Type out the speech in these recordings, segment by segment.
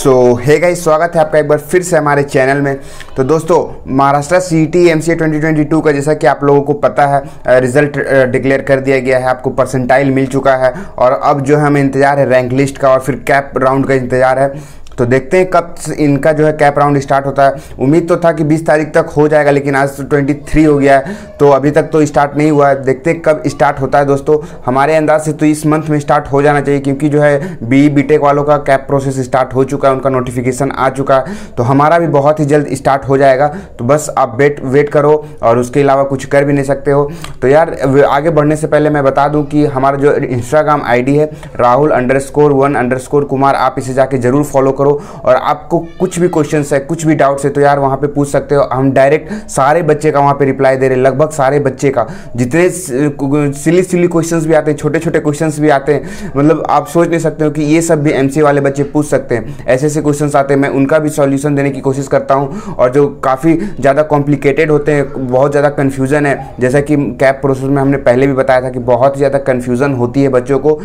सो hey guys स्वागत है आपका एक बार फिर से हमारे चैनल में। तो दोस्तों, Maharashtra C T M C twenty का जैसा कि आप लोगों को पता है रिज़ल्ट डिक्लेयर कर दिया गया है, आपको परसेंटाइल मिल चुका है। और अब जो है, हमें इंतज़ार है रैंक लिस्ट का और फिर कैप राउंड का इंतज़ार है। तो देखते हैं कब इनका जो है कैप राउंड स्टार्ट होता है। उम्मीद तो था कि 20 तारीख तक हो जाएगा, लेकिन आज तो 23 हो गया है। तो अभी तक तो स्टार्ट नहीं हुआ है। देखते हैं कब स्टार्ट होता है दोस्तों। हमारे अंदाज से तो इस मंथ में स्टार्ट हो जाना चाहिए, क्योंकि जो है बी बीटेक वालों का कैप प्रोसेस स्टार्ट हो चुका है, उनका नोटिफिकेशन आ चुका है। तो हमारा भी बहुत ही जल्द स्टार्ट हो जाएगा। तो बस आप वेट वेट करो और उसके अलावा कुछ कर भी नहीं सकते हो। तो यार आगे बढ़ने से पहले मैं बता दूँ कि हमारा जो इंस्टाग्राम आई है Rahul underscore one underscore Kumar आप इसे जाके ज़रूर फॉलो करो। और आपको कुछ भी क्वेश्चन है, कुछ भी डाउट्स है तो यार वहाँ पर पूछ सकते हो। हम डायरेक्ट सारे बच्चे का वहाँ पर रिप्लाई दे रहे लगभग सारे बच्चे का। जितने सिली सिली क्वेश्चन भी आते हैं छोटे छोटे क्वेश्चंस भी आते हैं मतलब आप सोच नहीं सकते हो कि ये सब भी एम वाले बच्चे पूछ सकते हैं। ऐसे ऐसे क्वेश्चन आते हैं। मैं उनका भी सॉल्यूशन देने की कोशिश करता हूँ और जो काफ़ी ज़्यादा कॉम्प्लिकेटेड होते हैं, बहुत ज़्यादा कन्फ्यूज़न है। जैसा कि कैब प्रोसेस में हमने पहले भी बताया था कि बहुत ज़्यादा कन्फ्यूज़न होती है बच्चों को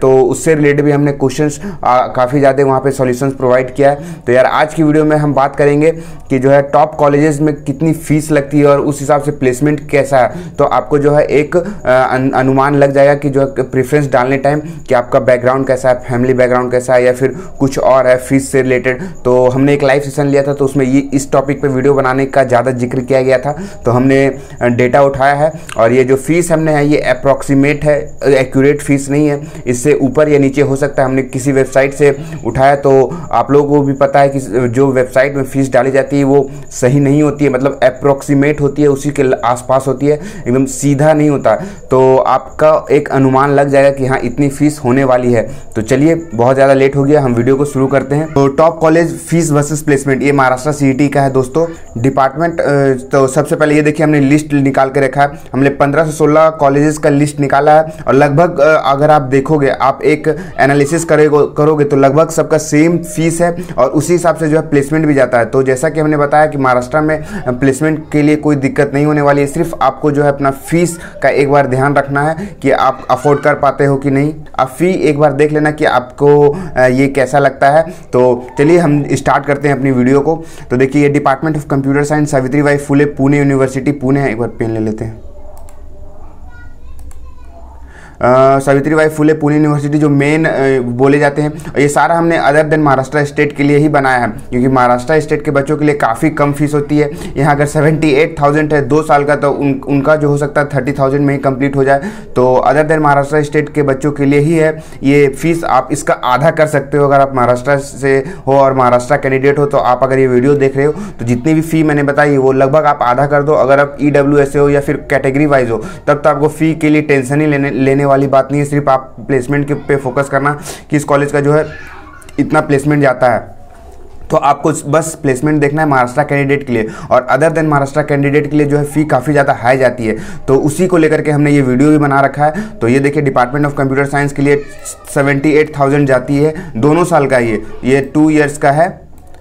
तो उससे रिलेटेड भी हमने क्वेश्चन काफ़ी ज़्यादा वहाँ पर सॉल्यूशंस प्रोवाइड किया है। तो यार, आज की वीडियो में हम बात करेंगे कि जो है टॉप कॉलेजेस में कितनी फ़ीस लगती है और उस हिसाब से प्लेसमेंट कैसा है। तो आपको जो है एक अनुमान लग जाएगा कि जो है प्रेफरेंस डालने टाइम कि आपका बैकग्राउंड कैसा है फैमिली बैकग्राउंड कैसा है या फिर कुछ और है फ़ीस से रिलेटेड तो हमने एक लाइव सेशन लिया था तो उसमें ये, इस टॉपिक पर वीडियो बनाने का ज़्यादा ज़िक्र किया गया था। तो हमने डेटा उठाया है और ये जो फ़ीस हमने है, ये अप्रॉक्सीमेट है एक्यूरेट फ़ीस नहीं है। इससे ऊपर या नीचे हो सकता है, हमने किसी वेबसाइट से उठाया तो आप लोगों को भी पता है कि जो वेबसाइट में फ़ीस डाली जाती है, वो सही नहीं होती है मतलब अप्रोक्सीमेट होती है, उसी के आसपास होती है, एकदम सीधा नहीं होता। तो आपका एक अनुमान लग जाएगा कि हाँ इतनी फ़ीस होने वाली है। तो चलिए, बहुत ज़्यादा लेट हो गया, हम वीडियो को शुरू करते हैं। तो top college fees versus placement, ये महाराष्ट्र सी का है दोस्तों। डिपार्टमेंट तो सबसे पहले ये देखिए, हमने लिस्ट निकाल के रखा है। हमने पंद्रह से सोलह कॉलेजेस का लिस्ट निकाला है, और लगभग अगर आप देखोगे, आप एक एनालिसिस करोगे तो लगभग सबका सेम फ़ीस है और उसी हिसाब से जो है प्लेसमेंट भी जाता है। तो जैसा कि हमने बताया कि महाराष्ट्र में प्लेसमेंट के लिए कोई दिक्कत नहीं होने वाली है। सिर्फ़ आपको जो है अपना फ़ीस का एक बार ध्यान रखना है कि आप अफोर्ड कर पाते हो कि नहीं। आप फ़ी एक बार देख लेना कि आपको ये कैसा लगता है। तो चलिए हम स्टार्ट करते हैं अपनी वीडियो को। तो देखिए, ये department of computer science Savitri Bai Phule, Pune university Pune एक बार पेन ले लेते हैं। सावित्री बाई फुले पुणे यूनिवर्सिटी जो मेन बोले जाते हैं। ये सारा हमने अदर देन महाराष्ट्र स्टेट के लिए ही बनाया है। क्योंकि महाराष्ट्र स्टेट के बच्चों के लिए काफ़ी कम फ़ीस होती है। यहाँ अगर सेवेंटी एट थाउज़ेंड है, दो साल का तो उन, उनका जो हो सकता है थर्टी थाउज़ेंड में ही कंप्लीट हो जाए। तो अदर देन महाराष्ट्र स्टेट के बच्चों के लिए ही है। ये फ़ीस आप इसका आधा कर सकते हो। अगर आप महाराष्ट्र से हो और महाराष्ट्र कैंडिडेट हो तो आप अगर ये वीडियो देख रहे हो तो जितनी भी फ़ी मैंने बताई, वो लगभग आप आधा कर दो। अगर आप ई हो या फिर कैटेगरी वाइज हो, तब तो आपको फ़ी के लिए टेंशन ही लेने लेने वाली बात नहीं है, सिर्फ़ आप प्लेसमेंट के पे फोकस करना कि इस कॉलेज का जो है इतना प्लेसमेंट जाता है। तो आपको बस प्लेसमेंट देखना है महाराष्ट्र कैंडिडेट के लिए और अदर देन महाराष्ट्र कैंडिडेट के लिए जो है फ़ी काफ़ी ज़्यादा हाई जाती है। तो उसी को लेकर के हमने ये वीडियो भी बना रखा है। तो ये देखिए डिपार्टमेंट ऑफ़ कंप्यूटर साइंस के लिए सेवेंटी एट थाउज़ेंड जाती है, दोनों साल का ये ये टू ईयर्स का है।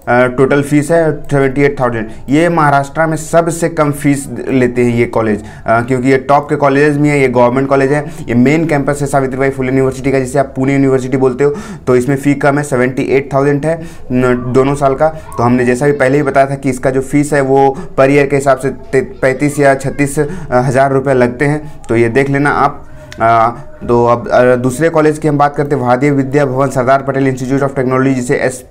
टोटल फ़ीस है सेवेंटी एट थाउज़ेंड ये महाराष्ट्र में सबसे कम फ़ीस लेते हैं ये कॉलेज क्योंकि ये टॉप के कॉलेज में है, ये गवर्नमेंट कॉलेज है, ये मेन कैंपस है सावित्री बाई फुले यूनिवर्सिटी का, जिसे आप पुणे यूनिवर्सिटी बोलते हो। तो इसमें फ़ी कम है सेवेंटी एट थाउज़ेंड है दोनों साल का। तो हमने जैसा भी पहले ही बताया था कि इसका जो फ़ीस है, वो पर ईयर के हिसाब से पैंतीस या छत्तीस हज़ार रुपये लगते हैं। तो ये देख लेना आप। तो अब दूसरे कॉलेज की हम बात करते हैं Bharatiya Vidya Bhavan, Sardar Patel institute of technology जिसे एस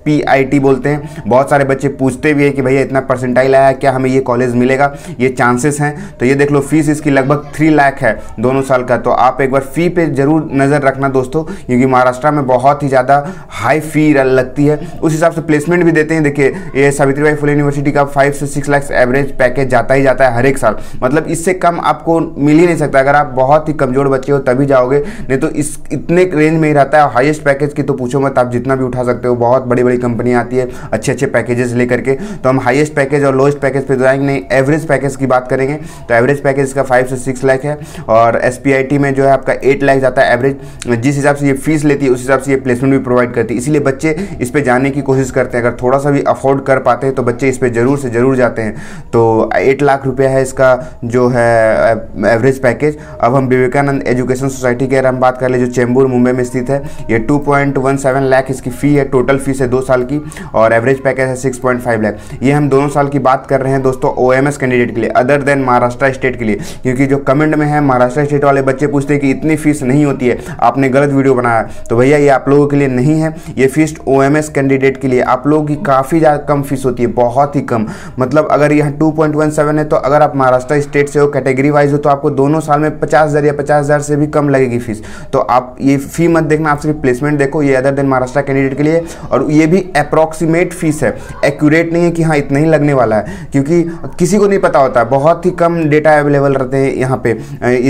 बोलते हैं। बहुत सारे बच्चे पूछते भी हैं कि भैया इतना परसेंटाइल आया क्या हमें ये कॉलेज मिलेगा? ये चांसेस हैं। तो ये देख लो फ़ीस इसकी लगभग थ्री लाख है दोनों साल का। तो आप एक बार फ़ी पे ज़रूर नज़र रखना दोस्तों, क्योंकि महाराष्ट्र में बहुत ही ज़्यादा हाई फ़ी लगती है। उस हिसाब से प्लेसमेंट भी देते हैं। देखिए, ये सावित्री बाई फुले यूनिवर्सिटी का फाइव से सिक्स लाख एवरेज पैकेज जाता ही जाता है हर एक साल। मतलब इससे कम आपको मिल ही नहीं सकता। अगर आप बहुत ही कमज़ोर बच्चे हो, तभी जाओगे नहीं तो इस, इतने रेंज में ही रहता है। हाईएस्ट पैकेज की तो पूछो मत, आप जितना भी उठा सकते हो, बहुत बड़ी बड़ी कंपनी आती है अच्छे अच्छे पैकेजेस लेकर के। तो हम हाईएस्ट पैकेज और लोएस्ट पैकेज पे जाएँगे नहीं एवरेज पैकेज की बात करेंगे तो एवरेज पैकेज का फाइव से सिक्स लाख है और एसपीआईटी में जो है आपका एट लाख जाता है एवरेज जिस हिसाब से ये फ़ीस लेती है, उस हिसाब से ये प्लेसमेंट भी प्रोवाइड करती है। इसीलिए बच्चे इस पर जाने की कोशिश करते हैं। अगर थोड़ा सा भी अफोर्ड कर पाते हैं तो बच्चे इस पर ज़रूर से ज़रूर जाते हैं। तो एट लाख रुपया है इसका जो है एवरेज पैकेज अब हम विवेकानंद एजुकेशन सोसाइटी की अगर हम बात कर ले जो चेंबूर, मुंबई में स्थित है, ये 2.17 लाख इसकी फ़ी है टोटल फ़ीस है दो साल की, और एवरेज पैकेज है 6.5 लाख। ये हम दोनों साल की बात कर रहे हैं दोस्तों ओएमएस कैंडिडेट के लिए अदर देन महाराष्ट्र स्टेट के लिए, क्योंकि जो कमेंट में है महाराष्ट्र स्टेट वाले बच्चे पूछते हैं कि इतनी फ़ीस नहीं होती है, आपने गलत वीडियो बनाया। तो भैया, ये आप लोगों के लिए नहीं है, ये फ़ीस ओ कैंडिडेट के लिए, आप लोगों की काफ़ी ज़्यादा कम फ़ीस होती है, बहुत ही कम। मतलब अगर यहाँ टू है तो अगर आप महाराष्ट्र स्टेट से हो कैटेगरी वाइज हो तो आपको दोनों साल में पचास हज़ार या पचास हज़ार से भी कम लगेगी। फ़ीस तो आप ये फ़ी मत देखना, आप सिर्फ़ प्लेसमेंट देखो, ये अदर देन महाराष्ट्र कैंडिडेट के लिए, और ये भी अप्रॉक्सीमेट फ़ीस है। एक्यूरेट नहीं है कि हाँ इतना ही लगने वाला है, क्योंकि किसी को नहीं पता होता। बहुत ही कम डेटा अवेलेबल रहते हैं यहाँ पे।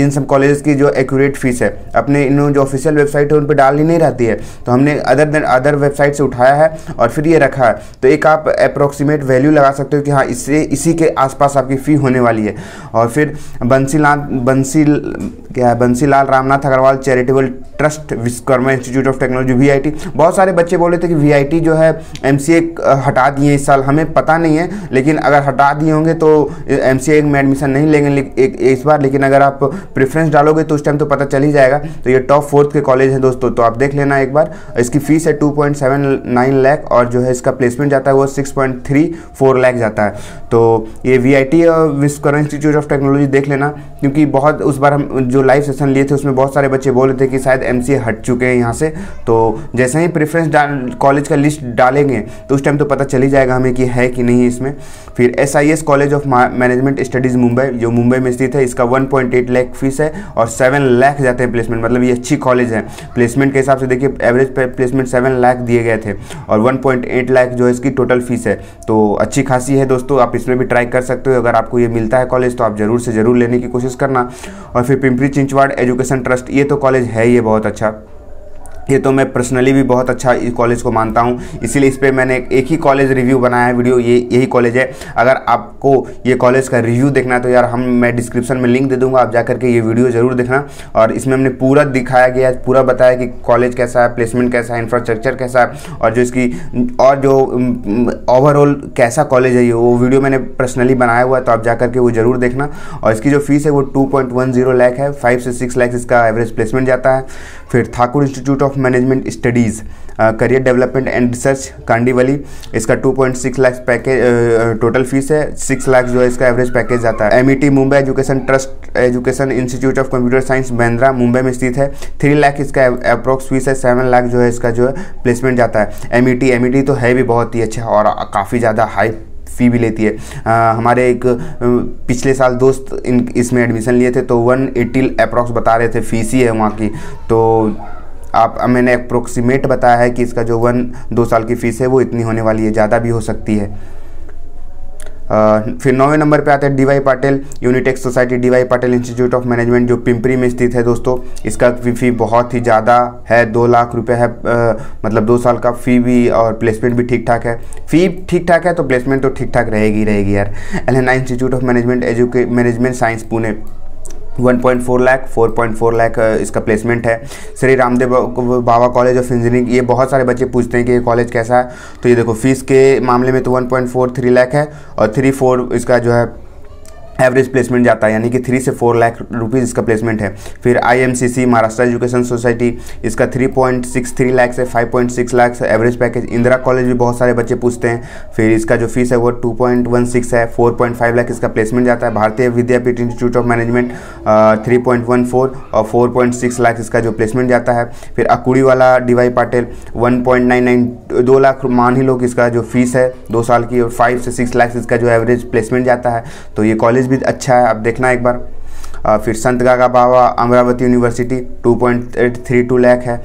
इन सब कॉलेज की जो एक्यूरेट फ़ीस है, अपने इन जो ऑफिशियल वेबसाइट है, उन पर डालनी नहीं रहती है। तो हमने अदर देन अदर वेबसाइट से उठाया है, और फिर ये रखा है। तो एक आप अप्रोक्सीमेट वैल्यू लगा सकते हो कि हाँ इससे, इसी के आसपास आपकी फ़ी होने वाली है। और फिर बंसीलाल बंसी क्या है, Bansilal Ramnath Agarwal charitable trust, Vishwakarma institute of technology VIT बहुत सारे बच्चे बोले थे कि वीआईटी जो है एमसीए हटा दिए इस साल, हमें पता नहीं है, लेकिन अगर हटा दिए होंगे तो एमसीए में एडमिशन नहीं लेंगे इस बार, लेकिन अगर आप प्रेफरेंस डालोगे तो उस टाइम तो पता चल ही जाएगा। तो ये टॉप फोर्थ के कॉलेज है दोस्तों तो आप देख लेना एक बार। इसकी फ़ीस है two point seven nine lakh और जो है इसका प्लेसमेंट जाता है वो six point three four lakh जाता है। तो ये V I T Vishwakarma institute of technology देख लेना, क्योंकि बहुत उस बार हम जो लाइव सेशन लिए थे उसमें बहुत सारे बच्चे बोल रहे थे कि शायद एम हट चुके हैं यहाँ से। तो जैसे ही प्रेफरेंस डाल कॉलेज का लिस्ट डालेंगे तो उस टाइम तो पता चल जाएगा हमें कि है कि नहीं इसमें। फिर S college of management studies Mumbai, जो मुंबई में स्थित है, इसका 1.8 लाख फ़ीस है और 7 लाख जाते हैं प्लेसमेंट मतलब ये अच्छी कॉलेज है। प्लेसमेंट के हिसाब से देखिए एवरेज प्लेसमेंट 7 लाख दिए गए थे और 1.8 लाख जो है इसकी टोटल फ़ीस है। तो अच्छी खासी है दोस्तों, आप इसमें भी ट्राई कर सकते हो। अगर आपको ये मिलता है कॉलेज तो आप ज़रूर से ज़रूर लेने की कोशिश करना। और फिर पिंपरी चिंचवाड़ एजुकेशन ट्रस्ट ये तो कॉलेज है ये बहुत अच्छा। ये तो मैं पर्सनली भी बहुत अच्छा इस कॉलेज को मानता हूँ। इसीलिए इस पर मैंने एक ही कॉलेज रिव्यू बनाया है वीडियो ये, यही कॉलेज है। अगर आपको ये कॉलेज का रिव्यू देखना है तो यार हम, मैं डिस्क्रिप्शन में लिंक दे दूँगा, आप जा करके ये वीडियो ज़रूर देखना। और इसमें हमने पूरा दिखाया गया पूरा बताया कि कॉलेज कैसा है प्लेसमेंट कैसा है इंफ्रास्ट्रक्चर कैसा है, और जो इसकी, और जो ओवरऑल कैसा कॉलेज है ये, वो वीडियो मैंने पर्सनली बनाया हुआ है तो आप जा करके वो ज़रूर देखना। और इसकी जो फ़ीस है, वो two point one zero lakh है फाइव से सिक्स लाख इसका एवरेज प्लेसमेंट जाता है। फिर Thakur institute of management studies career development and research Kandivali इसका 2.6 लाख पैकेज टोटल फ़ीस है। 6 लाख जो है इसका एवरेज पैकेज आता है। M Mumbai education trust education institute of computer science Bandra Mumbai में स्थित है। थ्री लाख इसका अप्रोक्स फ़ीस है। सेवन लाख जो है इसका जो है प्लेसमेंट जाता है। एम ई तो है भी बहुत ही अच्छा और काफ़ी ज़्यादा हाई फ़ी भी लेती है। आ, हमारे एक पिछले साल दोस्त इन इसमें एडमिशन लिए थे तो वन एट्टी अप्रॉक्स बता रहे थे। फ़ीस ही है वहाँ की। तो आप मैंने अप्रोक्सीमेट बताया है कि इसका जो वन दो साल की फ़ीस है वो इतनी होने वाली है ज़्यादा भी हो सकती है। फिर नौवे नंबर पे आते हैं DY Patil Unitech society DY Patil institute of management जो पिंपरी में स्थित है दोस्तों। इसका फ़ी बहुत ही ज़्यादा है दो लाख रुपए है आ, मतलब दो साल का फ़ी भी और प्लेसमेंट भी ठीक ठाक है। फ़ी ठीक ठाक है तो प्लेसमेंट तो ठीक ठाक रहेगी रहेगी यार। एल इंस्टीट्यूट ऑफ़ मैनेजमेंट एजुके मैनेजमेंट साइंस पुणे 1.4 लाख 4.4 लाख इसका प्लेसमेंट है। Shri Ramdev Baba college of engineering ये बहुत सारे बच्चे पूछते हैं कि ये कॉलेज कैसा है। तो ये देखो फ़ीस के मामले में तो 1.43 लाख है और थ्री फोर इसका जो है एवरेज प्लेसमेंट जाता है, यानी कि थ्री से फोर लाख रुपीज़ इसका प्लेसमेंट है। फिर आईएमसीसी महाराष्ट्र एजुकेशन सोसाइटी इसका three point six three lakh से five point six lakh average package Indira college भी बहुत सारे बच्चे पूछते हैं। फिर इसका जो फ़ीस है, वो टू पॉइंट वन सिक्स है फोर पॉइंट फाइव लाख इसका प्लेसमेंट जाता है। Bharati Vidyapeeth institute of management three point one four और फोर पॉइंट सिक्स लाख इसका जो प्लेसमेंट जाता है। फिर अकुड़ी वाला DY Patil one point nine nine दो लाख मान ही लोग इसका जो फ़ीस है, दो साल की, और फाइव से सिक्स लाख इसका जो एवरेज प्लेसमेंट जाता है। तो ये कॉलेज भी अच्छा है आप देखना एक बार। फिर संत गागा बाबा, अमरावती यूनिवर्सिटी 2.832 लाख है।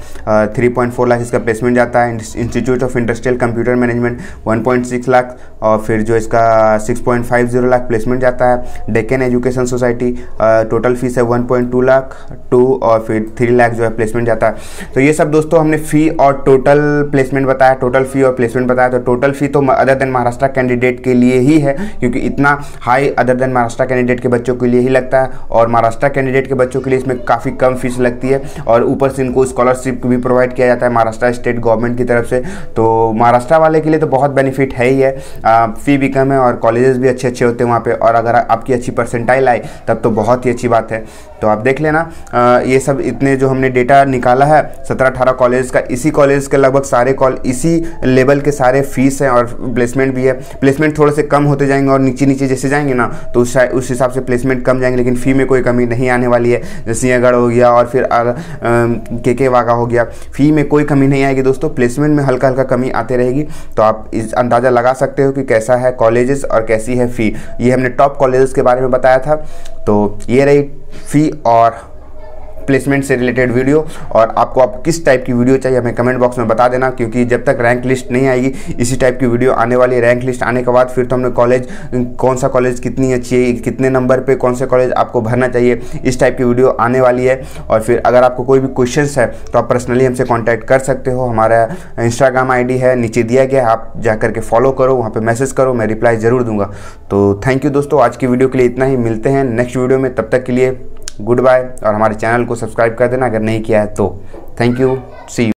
थ्री पॉइंट फोर लाख इसका प्लेसमेंट जाता है। Institute of industrial computer management 1.6 lakh और फिर जो इसका 6.50 लाख प्लेसमेंट जाता है। Deccan education society total fees है 1.2 लाख टू और फिर थ्री लाख जो है प्लेसमेंट जाता है। तो ये सब दोस्तों हमने फ़ी और टोटल प्लेसमेंट बताया। टोटल फ़ी और प्लेसमेंट बताया। तो टोटल फ़ी तो अदर देन महाराष्ट्र कैंडिडेट के लिए ही है, क्योंकि इतना high other than Maharashtra candidate के बच्चों के लिए ही लगता है। और और महाराष्ट्र कैंडिडेट के बच्चों के लिए इसमें काफ़ी कम फ़ीस लगती है और ऊपर से इनको स्कॉलरशिप भी प्रोवाइड किया जाता है महाराष्ट्र स्टेट गवर्नमेंट की तरफ़ से। तो महाराष्ट्र वाले के लिए तो बहुत बेनिफिट है ही है। फ़ी भी कम है और कॉलेजेस भी अच्छे अच्छे होते हैं वहाँ पर और अगर आपकी अच्छी परसेंटाइल आए, तब तो बहुत ही अच्छी बात है। तो आप देख लेना ये सब इतने जो हमने डेटा निकाला है सत्रह अठारह कॉलेज का, इसी कॉलेज के लगभग सारे कॉल इसी लेवल के सारे फ़ीस हैं और प्लेसमेंट भी है। प्लेसमेंट थोड़े से कम होते जाएँगे और नीचे नीचे जैसे जाएँगे ना तो उस उस हिसाब से प्लेसमेंट कम जाएँगे, लेकिन फ़ी में कोई कमी नहीं आने वाली है। सिंहगढ़ हो गया और फिर के के वागा हो गया। फ़ी में कोई कमी नहीं आएगी दोस्तों। प्लेसमेंट में हल्का हल्का कमी आते रहेगी। तो आप इस अंदाज़ा लगा सकते हो कि कैसा है कॉलेजेस और कैसी है फ़ी ये हमने टॉप कॉलेजेस के बारे में बताया था। तो ये रही फ़ी और प्लेसमेंट से रिलेटेड वीडियो और आपको आप किस टाइप की वीडियो चाहिए हमें कमेंट बॉक्स में बता देना, क्योंकि जब तक रैंक लिस्ट नहीं आएगी, इसी टाइप की वीडियो आने वाली रैंक लिस्ट आने के बाद फिर तो हमने कॉलेज कौन सा कॉलेज कितनी अच्छी है, कितने नंबर पर कौन से कॉलेज आपको भरना चाहिए, इस टाइप की वीडियो आने वाली है। और फिर अगर आपको कोई भी क्वेश्चन है तो आप पर्सनली हमसे कॉन्टैक्ट कर सकते हो। हमारा इंस्टाग्राम आई है, नीचे दिया गया आप जा करके फॉलो करो, वहाँ पर मैसेज करो, मैं रिप्लाई ज़रूर दूँगा। तो थैंक यू दोस्तों, आज की वीडियो के लिए इतना ही, मिलते हैं नेक्स्ट वीडियो में, तब तक के लिए गुड बाय और हमारे चैनल को सब्सक्राइब कर देना अगर नहीं किया है तो। Thank you see